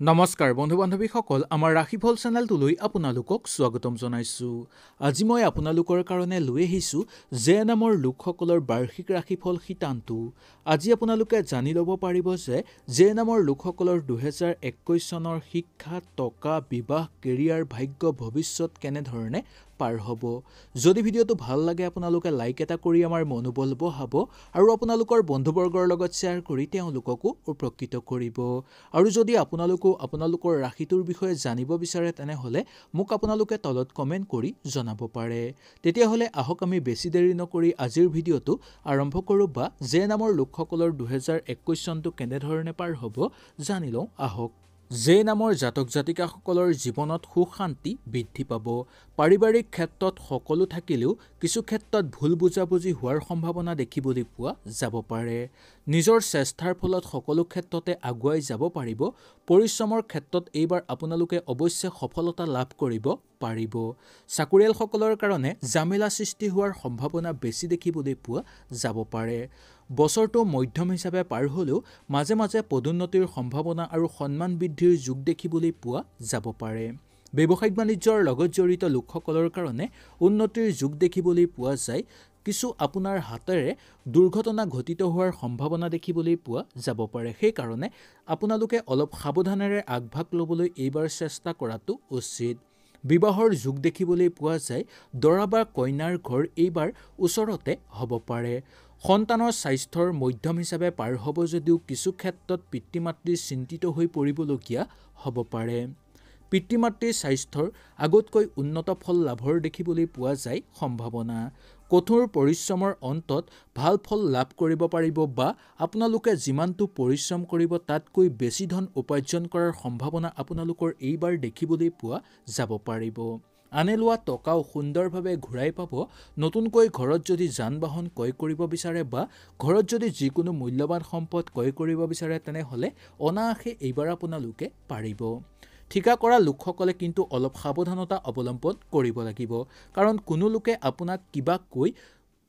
নমস্কাৰ বন্ধু বান্ধৱীসকল আমাৰ ৰাশিফল চেনেলটোলৈ আপোনালোকক স্বাগতম জনাইছোঁ। আজি মই আপোনালোকৰ কাৰণে লৈ আহিছোঁ জে নামৰ লোকসকলৰ বাৰ্ষিক ৰাশিফল শিতানটো আজি আপোনালোকে জানি ল'ব পাৰিব যে জে নামৰ লোকসকলৰ দুহেজাৰ একৈছ চনৰ শিক্ষা টকা বিবাহ কেৰিয়াৰ ভাগ্য ভৱিষ্যত কেনেধৰণে পাৰ হ'ব? যদি ভিডিঅ'টো ভাল লাগে আপোনালোকে লাইক এটা কৰি আমাৰ মনোবল বঢ়াব আৰু আপোনালোকৰ বন্ধুবৰ্গৰ লগত শ্বেয়াৰ কৰি তেওঁলোককো উপকৃত কৰিব। আৰু যদি আপোনালোকেও আপোনালোকৰ ৰাশিটোৰ বিষয়ে জানিব বিচাৰে তেনেহ'লে মোক আপোনালোকে তলত কমেণ্ট কৰি জনাব পাৰে। তেতিয়াহ'লে আহক আমি বেছি দেৰি নকৰি আজিৰ ভিডিঅ'টো আৰম্ভ কৰোঁ বা জে নামৰ লোকসকলৰ দুহেজাৰ একৈছ চনটো কেনেধৰণে পাৰ হ'ব জানি লওঁ। আহক। জে নামৰ জাতক জাতিকাসকলৰ জীৱনত সুখ শান্তি বৃদ্ধি পাব। পাৰিবাৰিক ক্ষেত্ৰত সকলো থাকিলেও কিছু ক্ষেত্ৰত ভুল বুজাবুজি হোৱাৰ সম্ভাৱনা দেখিবলৈ পোৱা যাব পাৰে। নিজৰ চেষ্টাৰ ফলত সকলো ক্ষেত্ৰতে আগুৱাই যাব পাৰিব। পৰিশ্ৰমৰ ক্ষেত্ৰত এইবাৰ আপোনালোকে অৱশ্যে সফলতা লাভ কৰিব পাৰিব। চাকৰিয়ালসকলৰ কাৰণে জামেলা সৃষ্টি হোৱাৰ সম্ভাৱনা বেছি দেখিবলৈ পোৱা যাব পাৰে। বছৰটো মধ্যম হিচাপে পাৰ হ'লেও মাজে মাজে পদোন্নতিৰ সম্ভাৱনা আৰু সন্মান বৃদ্ধিৰ যুগ দেখিবলৈ পোৱা যাব পাৰে। ব্যৱসায়িক বাণিজ্যৰ লগত জড়িত লোকসকলৰ কাৰণে উন্নতিৰ যুগ দেখিবলৈ পোৱা যায়। কিছু আপোনাৰ হাতেৰে দুৰ্ঘটনা ঘটিত হোৱাৰ সম্ভাৱনা দেখিবলৈ পোৱা যাব পাৰে। সেইকাৰণে আপোনালোকে অলপ সাৱধানেৰে আগভাগ ল'বলৈ এইবাৰ চেষ্টা কৰাটো উচিত। বিবাহৰ যুগ দেখিবলৈ পোৱা যায়। দৰা বা কইনাৰ ঘৰ এইবাৰ ওচৰতে হ'ব পাৰে। সন্তানৰ স্বাস্থ্যৰ মধ্যম হিচাপে পাৰ হ'ব যদিও কিছু ক্ষেত্ৰত পিতৃ মাতৃ চিন্তিত হৈ পৰিবলগীয়া হ'ব পাৰে। পিতৃ মাতৃৰ স্বাস্থ্যৰ আগতকৈ উন্নত ফল লাভৰ দেখিবলৈ পোৱা যায় সম্ভাৱনা। কঠোৰ পৰিশ্ৰমৰ অন্তত ভাল ফল লাভ কৰিব পাৰিব বা আপোনালোকে যিমানটো পৰিশ্ৰম কৰিব তাতকৈ বেছি ধন উপাৰ্জন কৰাৰ সম্ভাৱনা আপোনালোকৰ এইবাৰ দেখিবলৈ পোৱা যাব পাৰিব। আনে লোৱা টকাও সুন্দৰভাৱে ঘূৰাই পাব। নতুনকৈ ঘৰত যদি যান বাহন ক্ৰয় কৰিব বিচাৰে বা ঘৰত যদি যিকোনো মূল্যৱান সম্পদ ক্ৰয় কৰিব বিচাৰে তেনেহ'লে অনায়াসে এইবাৰ আপোনালোকে পাৰিব। ঠিকা কৰা লোকসকলে কিন্তু অলপ সাৱধানতা অৱলম্বন কৰিব লাগিব। কাৰণ কোনো লোকে আপোনাক কিবা কৈ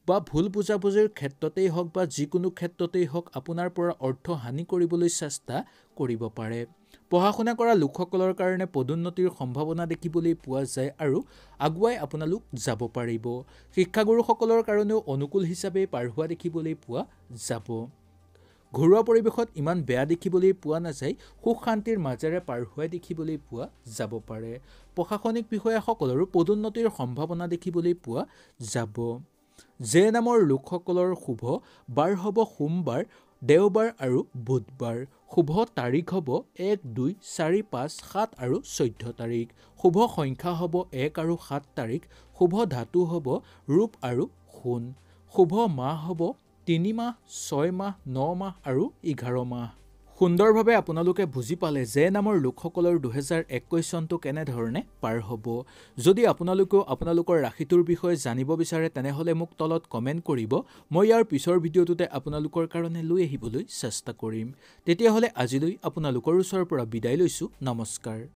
বা ভুল বুজাবুজিৰ ক্ষেত্ৰতেই হওক বা যিকোনো ক্ষেত্ৰতেই হওক আপোনাৰ পৰা অৰ্থ হানি কৰিবলৈ চেষ্টা কৰিব পাৰে। পঢ়া শুনা কৰা লোকসকলৰ কাৰণে পদোন্নতিৰ সম্ভাৱনা দেখিবলৈ পোৱা যায় আৰু আগুৱাই আপোনালোক যাব পাৰিব। শিক্ষাগুৰুসকলৰ কাৰণেও অনুকূল হিচাপে পাৰ হোৱা দেখিবলৈ পোৱা যাব। ঘৰুৱা পৰিৱেশত ইমান বেয়া দেখিবলৈ পোৱা নাযায় সুখ শান্তিৰ মাজেৰে পাৰ হোৱাই দেখিবলৈ পোৱা যাব পাৰে। প্ৰশাসনিক বিষয়াসকলৰো পদোন্নতিৰ সম্ভাৱনা দেখিবলৈ পোৱা যাব। জে নামৰ লোকসকলৰ শুভ বাৰ হ'ব সোমবাৰ দেওবাৰ আৰু বুধবাৰ শুভ তাৰিখ হ'ব এক দুই চাৰি পাঁচ সাত আৰু চৈধ্য তাৰিখ। শুভ সংখ্যা হ'ব এক আৰু সাত তাৰিখ। শুভ ধাতু হ'ব ৰূপ আৰু সোণ। শুভ মাহ হ'ব তিনি মাহ ছয় মাহ ন মাহ আৰু এঘাৰ মাহ। সুন্দৰভাৱে আপোনালোকে বুজি পালে যে নামৰ লোকসকলৰ দুহেজাৰ একৈছ চনটো কেনেধৰণে পাৰ হ'ব। যদি আপোনালোকেও আপোনালোকৰ ৰাশিটোৰ বিষয়ে জানিব বিচাৰে তেনেহ'লে মোক তলত কমেণ্ট কৰিব। মই ইয়াৰ পিছৰ ভিডিঅ'টোতে আপোনালোকৰ কাৰণে লৈ আহিবলৈ চেষ্টা কৰিম। তেতিয়াহ'লে আজিলৈ আপোনালোকৰ ওচৰৰ পৰা বিদায় লৈছোঁ। নমস্কাৰ।